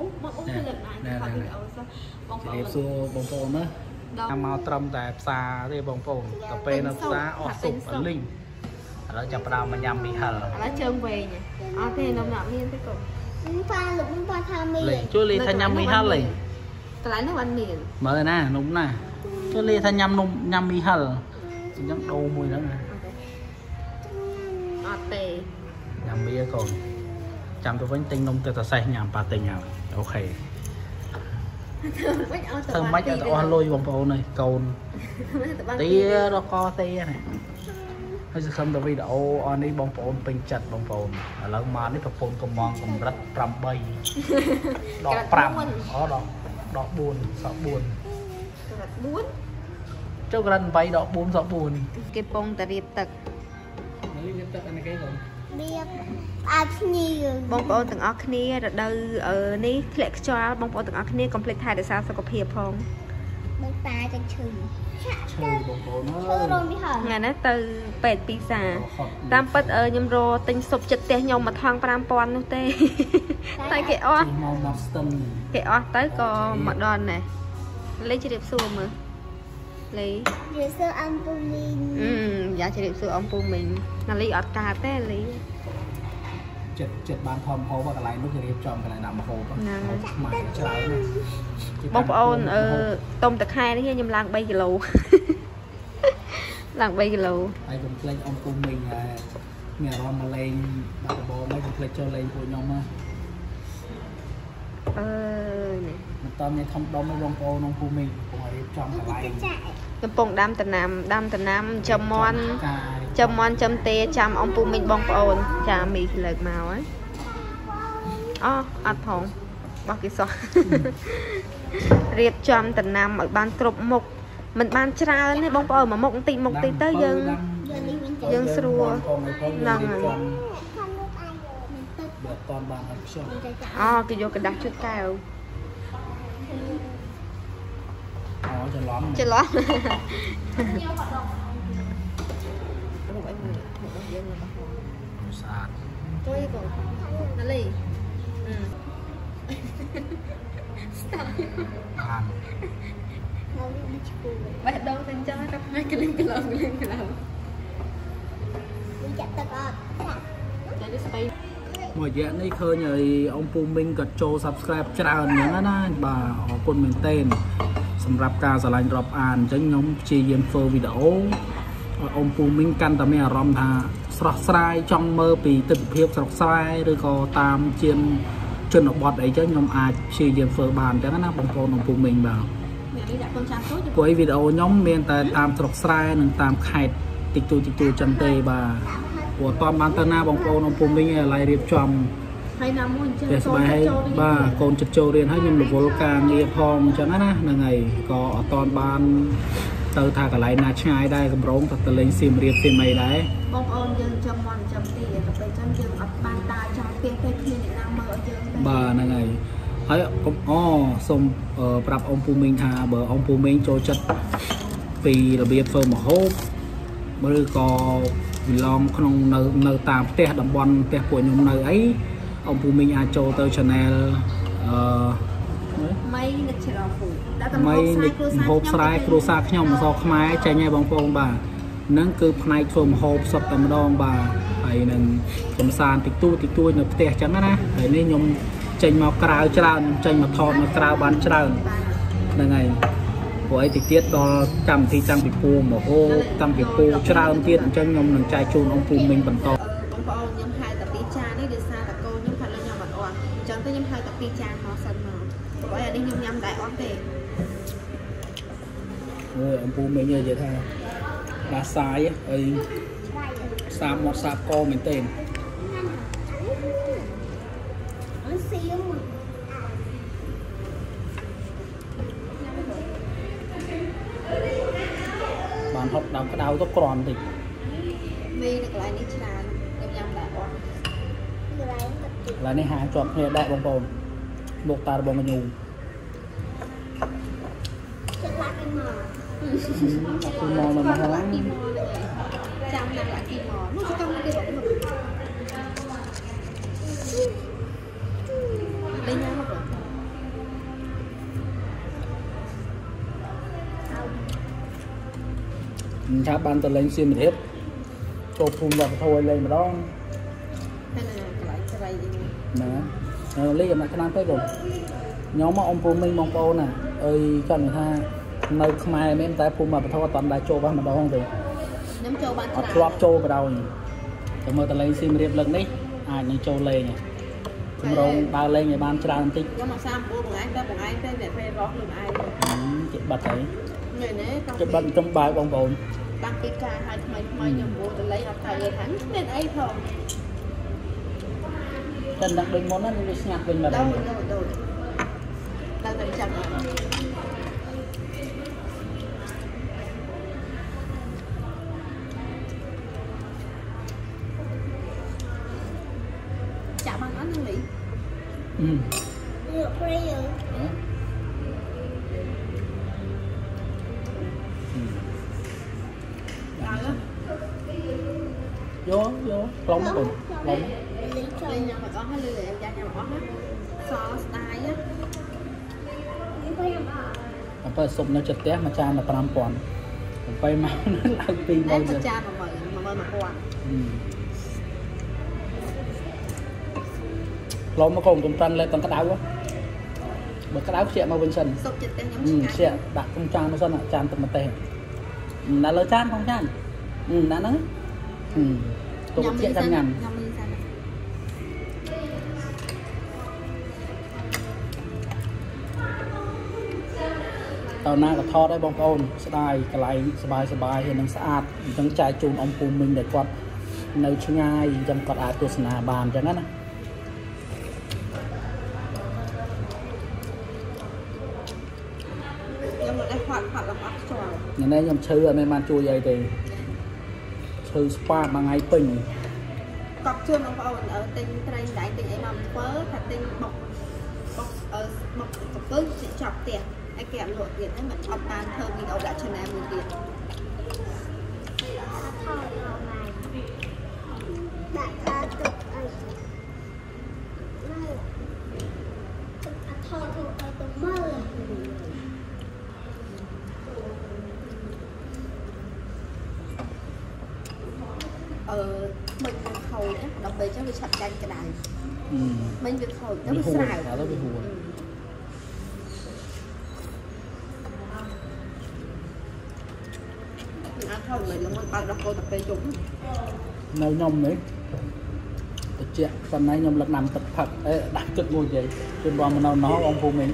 អូបងអូទៅលើកណាខោវីដេអូសោះបងប្ជំអូរាបនសួរបងប្អូនណាដល់តាមមកត្រឹមតែផ្សារទេបងប្អូនទៅពេលនៅផ្សារអស់សុបអលីងឥឡូវចាប់ផ្ដើមមកញ៉ាំមីហិលឥឡូវជើងវែងអត់ទេនំណាមានទេកូននឹងប៉ាលោកនឹងប៉ាថាមីលេងជួយលេងថាញ៉ាំមីហិលលេងកន្លែងនោះអត់មានមើលណានំណាជួយលេងថាញ៉ាំនំញ៉ាំមីហិលអញ្ចឹងដូរមួយហ្នឹងណាអត់ទេញ៉ាំមីកូន ចាំទៅវិញទិញនំទៅតសេះញ៉ាំប៉ាទិញហើយអូខេវិញអត់ធ្វើម៉េចឲ្យទៅអស់លុយបងប្អូនអើយកូនទៅបានទារកទេណាហើយសង្ឃឹមថាវីដេអូអស់នេះបងប្អូនពេញចិត្តបងប្អូនឥឡូវមកនេះប្រពន្ធកំងកម្រិត8ដក5អូដកដក4សក់4 4ចូលក្រិន8ដក4សក់4គេពងតារៀបទឹកនេះវាទឹកអានេះគេកូន បៀបអាចភ្ញៀវបងប្អូនទាំងអស់គ្នារដូវអឺនេះធ្លាក់ខ្យល់បងប្អូនទាំងអស់គ្នាកុំភ្លេចថែរក្សាសុខភាពផងបើតាចឹងឈឺឈឺបងប្អូនអឈឺរើងនេះហើថ្ងៃនេះទៅពេទ្យពីសាយតាមពិតអឺខ្ញុំរកទិញស៊ុបចិត្តផ្ទះខ្ញុំមួយថង5000នោះទេតែគេអស់មកមកស្ទឹងគេអស់ទៅក៏មកដល់ណែលេងជ្រាបសួរមើល លេងវាសើអំពូមីនអឺយ៉ាជ្រាបសួរអំពូមីងណាលីអត់កើតទេលីចិត្តចិត្តបានធំហូបកន្លែងនោះគេរៀបចំកន្លែងដាក់មហូបហ្នឹងខ្មែរច្រើនណាស់បងប្អូនអឺតុំតខែនេះខ្ញុំឡើង3គីឡូឡើង3គីឡូហើយកុំភ្លេចអ៊ំពុំមីងហើយមានអារម្មណ៍មកលេងបាត់ដំបងហើយកុំភ្លេចចូលលេងពួកខ្ញុំណាអើយនេះមិនតមានធំដុំទេបងប្អូនអ៊ំពុំមីងកំពុងរៀបចំកន្លែងចា ក់ កំពុងដាំតំណាំដាំតំណាំចំមន់ ការ ចំមន់ចំទេចាំអំពូមីងបងប្អូន ចាមីលើកមកហើយអូអត់ផងបោះគេសោះ រៀបចំតំណាំឲ្យបានគ្រប់មុខមិនបានច្រើនទេបងប្អូនមួយមុខបន្តិចមុខតិចទៅយើង យកនេះវិញចា យើងស្រួល ហ្នឹង ហ្នឹងហើយ ហើយ ខាងនោះអាចមានទឹក បើអត់តាន់បានអត់ខ្ជិល មានតែចាក់ អូគេយកกระดาษជូតកែវ អូច្រឡំច្រឡំស្អាតជួយបងណាលីអឺបានហើយវាឈ្គូបេះដូងទៅចឹងតែផ្នែកកលឹងកលងកលឹងកលងវាចាក់ទឹកអត់ចាក់តែស្បៃមួយរយៈនេះឃើញឲ្យអ៊ំពូមីងក៏ចូល subscribe ច្រើនអញ្ចឹងណាបាទអរគុណមែនទែន សម្រាប់ការឆ្លាញ់រាប់អានអញ្ចឹងខ្ញុំព្យាយាមធ្វើវីដេអូឲ្យអ៊ំពូមីងកាន់តែមានអារម្មណ៍ថាស្រស់ស្រាយចង់មើលពីទស្សនវិជ្ជាស្រុកស្រែឬក៏តាមជាជនបទអីចឹងខ្ញុំអាចព្យាយាមធ្វើបានអញ្ចឹងណាបងប្អូនអ៊ំពូមីងបាទអ្នកនេះដាក់កូនចាំតូចព្រោះឯវីដេអូខ្ញុំមានតែតាមស្រុកស្រែនិងតាមខេត្តតិចតួចតិចតួចចឹងទេបាទព្រោះអត់ទាន់បានទៅណាបងប្អូនអ៊ំពូមីងឯងឡើយរៀបចំ ហើយណាមួយអញ្ចឹងតែស្បែកហើយបាទកូនចិត្តចូលរៀនហើយខ្ញុំរវល់ការងារផងអញ្ចឹងណាហ្នឹងហើយក៏អត់តន់បានទៅថាកន្លែងណាឆ្ងាយដែរកម្រងទៅទៅលេងសៀមរាបសៀមអីដែរបងប្អូនយើងចាំមន់ចាំទីទៅពេលចឹងយើងអត់បានដើរចាំផ្ទះទៅគ្មានអ្នកណាមើលឲ្យយើងទេបាទហ្នឹងហើយហើយកុំអសូមអឺប្រាប់អ៊ំពូមីងថាបើអ៊ំពូមីងចូលចិត្តពីរបៀបធ្វើម្ហូបឬក៏វិឡងក្នុងនៅនៅតាមផ្ទះតំបន់ផ្ទះពួកខ្ញុំនៅអី អ៊ំពូមីងអាចចូលទៅ channel អឺមីនិចច្រឡហ្វូដាក់តែមីមកនិស្រែចគ្រួសារម្ហូបស្រែគ្រួសារខ្ញុំអសរខ្មែរចេញហើយបងប្អូនបាទហ្នឹងគឺផ្នែកធ្វើម្ហូបសុទ្ធតែម្ដងបាទហើយនឹងកំសាន្តតិចតួចតិចតួចនៅផ្ទះចឹងណាហើយនេះខ្ញុំចេញមកក្រៅច្រើនខ្ញុំចេញមកថតនៅក្រៅបានច្រើនហ្នឹងហើយព្រោះអីតិចទៀតដល់កម្មវិធីតាំងពីពូមហូបតាំងពីពូច្រើនទៀតអញ្ចឹងខ្ញុំនឹងចែកជូនអង្គពូមីងបន្ត ពីរចានមកសិនមកព្រោះអីអានេះខ្ញុំញ៉ាំតែអត់ទេអូយអង្គពូមីងនិយាយថាបាសាយអីឆ្លៃសាបមាត់សាបកមែនទេអត់សៀងបានហត់ដើមក្តៅទៅក្រំតិចមីនៅកន្លែងនេះច្រើនខ្ញុំញ៉ាំតែអត់កន្លែងទឹកទឹកឡើយនេះហាងជាប់គ្នាដែរបងប្អូន លោកតារបស់មញូទឹកឡាក់ពីមកពីមកមកហ្នឹងចាំណាក់ឡាក់ពីមកនោះទៅមកគេមកលេងញ៉ាំមក mình tháp ban tờ lên xin mình hết cho phun vào thôi lên mà đó nè. លេងម្ដងតែនៅកន្លែងស្រីអីនេះណានៅលេងអំណាចខ្លាំងពេកកូនខ្ញុំមកអ៊ំពូមីងបងប្អូនណាអើយគាត់និយាយថានៅខ្មែរមែនតែភូមិវប្បធម៌អត់បានដែរចូលបានម្ដងទេខ្ញុំចូលបានអត់ធ្លាប់ចូលក៏ដោយតែមើលតលេងសៀមរាបលើកនេះអាចនឹងចូលលេងឯងជំរងដើរលេងឲ្យបានច្រើនបន្តិចខ្ញុំមកសាមពូបងឯងទៅបងឯងទៅអ្នកពេលរស់ខ្លួនឯងហឹមជិះបាត់ហើយញ៉ៃនេះតាំងជិះបាត់ចំបើបងប្អូនតាំងពីការឲ្យថ្មីថ្មីខ្ញុំពូទៅលេងអត់ទៅលើខាងមានអីផង តែដាក់ដូចមុនណាវាស្ងាត់វិញមកដូដែររដូរដូរដល់តែចាំអត់ចាក់បានអត់នឹងលីហឹម Được rồi. ដល់យក អំពើសុបនៅចិត្តផ្ទះមួយចានតែ5000អំពើមកឡើង2តែ000មួយទៀតចាន10000 11000ខ្លុំមកកុំកំតាន់លេបទាំងក្តៅហ៎បើក្តៅខ្ជាក់មកវិញសិនសុកចិត្តតែខ្ញុំ Ừ, ឆ្ងាញ់ជាដាក់ក្នុងចានមកសិនអាចានទឹកម្ទេសណាលើចានក្នុងចានអឺណាហ្នឹងហឹមទុកជាចាំញ៉ាំញ៉ាំ មីសិន តើណាក៏ថតដែរបងប្អូនស្ដាយកន្លែងសบายសบายហើយនឹងស្អាតអញ្ចឹងចែកជូនអំពូមិញដែលគាត់នៅឆ្ងាយអញ្ចឹងគាត់អាចទស្សនាបានអញ្ចឹងណា ខ្ញុំមិនដែរខាត់ខាត់របស់ខ្ជល់ ថ្ងៃនេះខ្ញុំឈឺអត់មានបានជួយអីទេឈឺស្ប៉ាមួយថ្ងៃពេញ កប់ជឿនបងប្អូនអឺទិញត្រីដៃទិញអីមកធ្វើថាទិញបុកបុកអឺបុកកំពឹសចាប់ផ្ទះ ហើយគេអត់លក់ទៀតហ្នឹងមិនអត់បានធ្វើវីដេអូដាក់ channel មួយទៀត Đại ca tục ấy. Này. Tục à thò tục ở tục mơ. អឺមិនវាខូចណាដល់ពេលចឹងវាឆាប់ចាញ់ក្តៅអឺមិនវាខូចទៅវាវាហួស្នរាវដល់ទៅវាហួន មិនអាចខូចមិនល្មម បាត់ដល់កោតទៅពេលជុំនៅខ្ញុំនេះតិចប៉ុន្តែខ្ញុំលឹកដាំទឹកផឹកអេដាក់ទឹកមួយយាយជឿនបងមកនៅណោះបងភូមិមិញ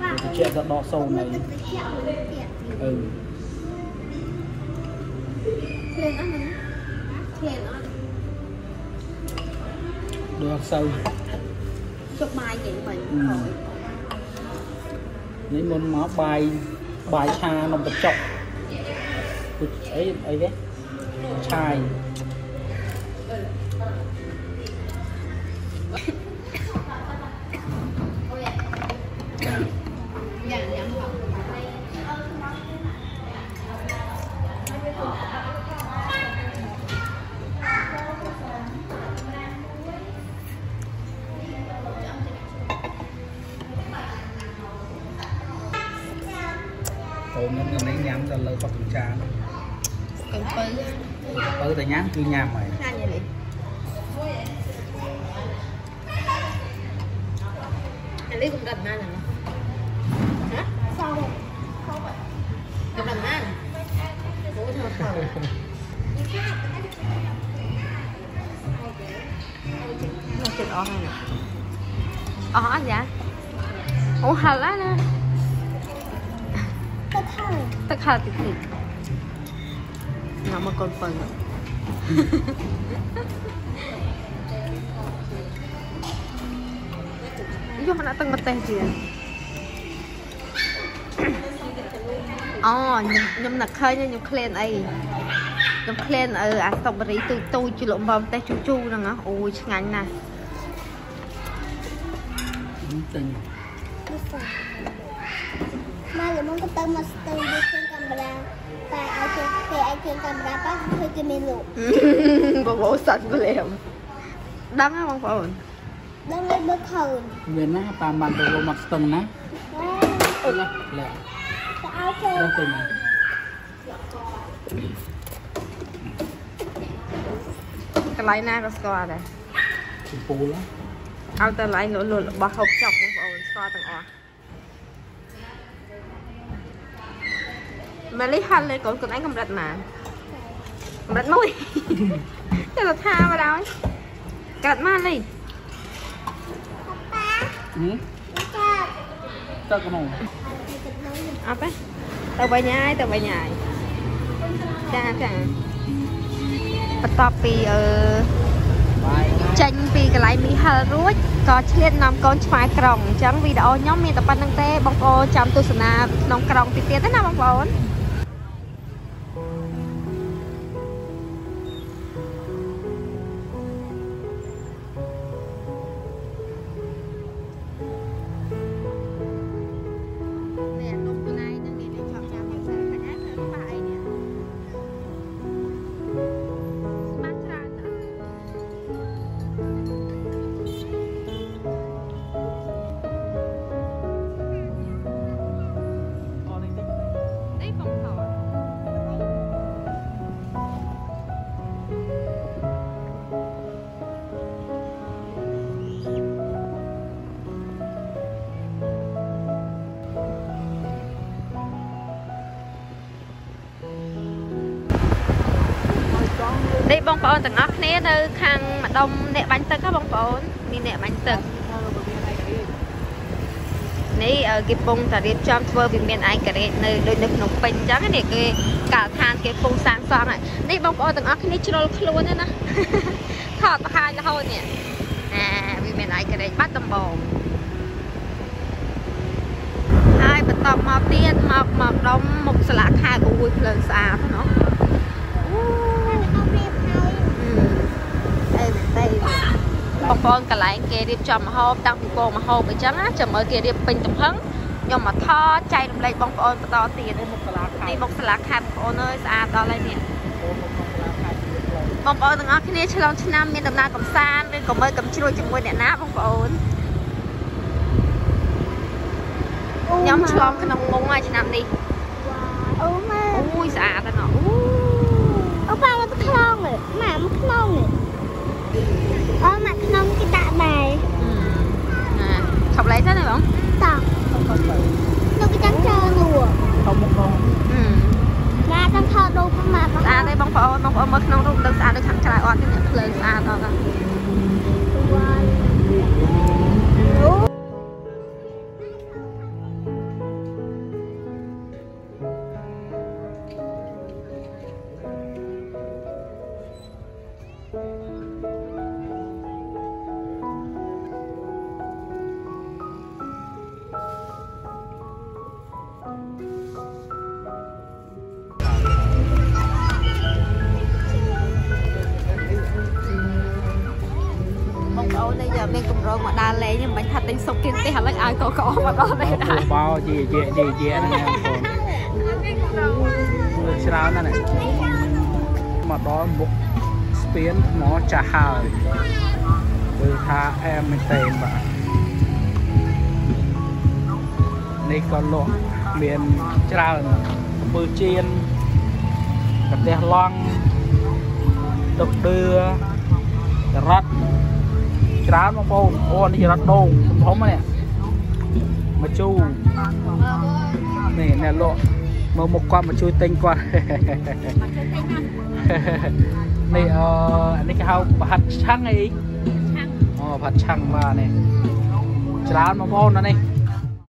Phản តិ vào. ចទៅដកសូនហើយ Nó tự chẹo lên tiệt. អឺឃ្លានអស់ហ្នឹងឃ្លានអត់ដូចអត់សូវជប់បាយគេមិញអឺខូចនេះមុនមកបាយបាយឆានំកញ្ចុក ពុជអីអីគេ បើតែញ៉ាំគឺញ៉ាំហើយខាញ់នេះអានេះកម្រិតណាស់ហ្នឹងហ៎ Xong. កម្រិតណាស់អូធ្វើខោមកចិត្តអស់ហើ យអស់អត់យ៉ាអូហល់ណា Tất hơi. ទឹកហឹរតិចតិចញ៉ាំមកកូនពៅយកមកដាក់ទឹកម្ទេសទៀតអូខ្ញុំខ្ញុំនឹកឃើញហើយខ្ញុំឃ្លានអីខ្ញុំឃ្លានអឺអាស្តុបបេរីទូចទូចជ្រលក់បំម្ទេសជូរជូរហ្នឹងហ៎អូយឆ្ងាញ់ណាស់ទិញ Đi xong. Mà là mong có tâm mà từ đi trên camera. Tại ai trên thì ai trên camera bắt hơi cái mê lụ. បងប្អូនសត្វក្លៀមដឹងហ៎បងប្អូន Đang lên bước hờn. មានណាតាមបានទៅមកស្ទឹងណាអឺណាលែ Tại ai trên ដល់ទិញកន្លែងណាក៏ស្គាល់ដែរចំពូលឲ្យតែកន្លែងលក់លក់របស់ហូបចុកបងប្អូនស្គាល់ទាំងអស់ ម៉ាលីហាល់លេកូនកូនឯងកម្រិតណាកម្រិតមួយតែទៅថាមកដល់កាត់មកលីហឹមចាទឹកក្នុងអត់ទេទៅវិញហើយទៅវិញហើយចាចាបន្ទាប់ពីអឺបាយចេញពីកន្លែងមីហិលរួចក៏ឆ្លៀតនាំកូនឆ្វាយក្រុងអញ្ចឹងវីដេអូខ្ញុំមានតែប៉ុណ្្នឹងទេបងប្អូនចាំទស្សនាក្នុងក្រុងទៀតទៀតណាបងប្អូននេះ đây បងប្អូនទាំងអស់គ្នានៅ ខាងម្ដុំអ្នកបាញ់ទឹកហ៎បងប្អូនមានអ្នកបាញ់ទឹកនេះអឺគេពងតែរៀបចំធ្វើវាមានឯករាជ្យនៅដូចនៅក្នុងពេញអញ្ចឹងនេះគេកាលឋានគេពងសាងសង់ហើយនេះបងប្អូនទាំងអស់គ្នាជ្រុលខ្លួនណាណាថតបង្ហាញរហូតនេះអាវាមានឯករាជ្យបាត់ដំបងហើយបន្តមកទៀតមកមកដុំមុខសាលាខេត្តអូយភ្លើងស្អាតណោះអូ អត់រៀបហើយ អឺអីមែនទេ បងប្អូនកន្លែងគេរៀបចំម្ហូបតាំងពីពងម្ហូបអញ្ចឹងណាចាំមើលគេរៀបពេញទំហឹងខ្ញុំមកថតចែករំលែកបងប្អូនបន្តទៀតនេះមុខសាលាខេនេះត្តមុខសាលាខេត្តបងប្អូនអើយស្អាតដល់ហើយនេះអូមុខសាលាខេត្តជាផ្លូវបងប្អូនទាំងអស់គ្នាឆ្លងឆ្នាំមានដំណើរកំសាន្តឬក៏មើលកំជ្រួចជាមួយអ្នកណាបងប្អូនខ្ញុំឆ្លងក្នុងមុងហើយឆ្នាំនេះអូម៉ាអូយស្អាតណាស់អូអូប៉ាមកខ្នងម៉ាមកខ្នងអូមកខ្នងគេដាក់ដែរ ណាឆប់លេងទៅណាបងតោះទៅទៅលោកគេចាំ chờ នោះទៅមុខនោះណាចាំថតរូបមកស្អាតទេបងប្អូនបងប្អូនមើលក្នុងរូបទៅស្អាតដូចខាងក្រៅអត់ទេអ្នកភ្លើងស្អាតអត់ រងមកដើរលេងមិនបាញ់ថាទិញសុកគេទេឥឡូវឲ្យកកមកដល់នេះដែរបោជាជាជាជាហ្នឹងបងប្អូនមើលច្រើនណាស់នេះមកដល់មុខស្ពានថ្មចាស់ហើយគឺថាអែមមែនតើបាទនេះក៏លក់មានច្រើនអំពើជៀនប្រទេសឡង់ទឹកដឿចរ៉ាត់ ច្រើនបងប្អូនអូនេះចរ៉ាត់ដូងធំៗណានេះមកជូរនេះអ្នកលក់មើលមុខគាត់មកជួយទិញគាត់នេះអឺអានេះគេហៅប្រហាត់ឆាំងអីអូប្រហាត់ឆាំងបាទនេះច្រើនបងប្អូនណានេះ